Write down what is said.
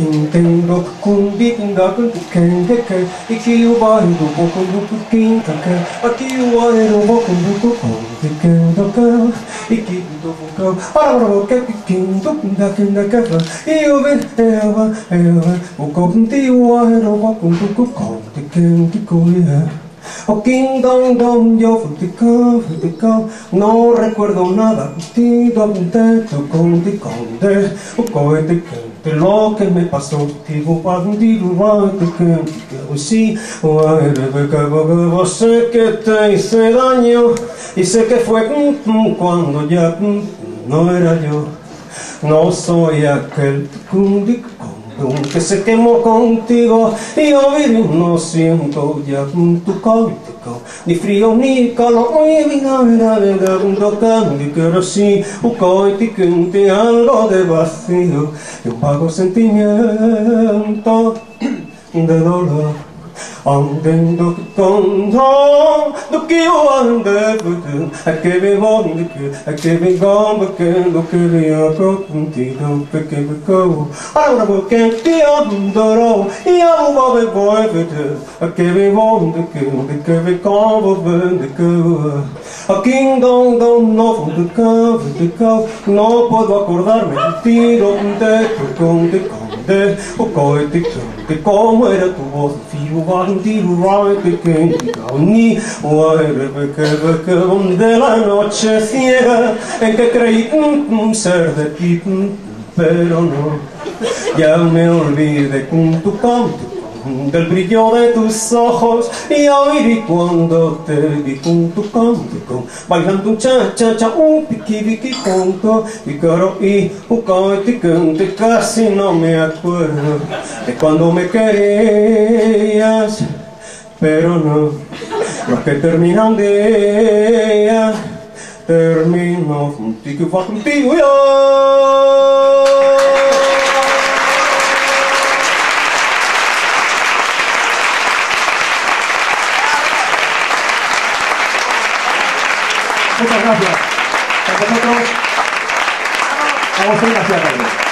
Inteng dok kumbi kundakan kuken deken Iki ubai rubo kumbu kukin kaken Aki ubai rubo kumbu kukon deken dokan Iki budo bukau Para para boke kukin dok kundakan dakaka Iyo ben ewa ewa Uko kunti ubai rubo kumbu kukon deken dikoya kuya Oh, King Dong Dong, yo futico, futico, no recuerdo nada, ti donde to conde conde, o coete que lo que me pasó, digo bandido, te que sí, o que sé que te hice daño, y sé que fue cuando ya no era yo, no soy aquel conde que se quemó contigo y hoy no siento ya tu cántico ni frío ni calor y vida vera vera un tocante que ahora sí un coite algo de vacío y un vago sentimiento de dolor 엉덩 덩덩 높게 오는데 부둥 아깨비 모는데 아깨비 검밖에 높게리어 조금 뒤로 뺏게 뺏고 아무라고 깨뛰어 흔들어 이어무 밥에 보이거든 아깨비 모는데 아깨비 검밖에 느껴 a kingdom don no from the curve the curve no puedo acordarme tiro un techo con decor o coite que como era tu voz fio bandido right que ni que donde la noche ciega en que creí ser de ti pero no ya me olvidé con tu canto del brillo de tus ojos y oír cuando te vi con tu canto bailando un cha cha cha un piqui piqui canto y caro y un casi no me acuerdo de cuando me querías pero no los que terminan de ella termino contigo y yo Muchas gracias. A vosotros, a vosotros gracias.